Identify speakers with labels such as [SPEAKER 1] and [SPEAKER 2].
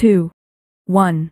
[SPEAKER 1] two, one.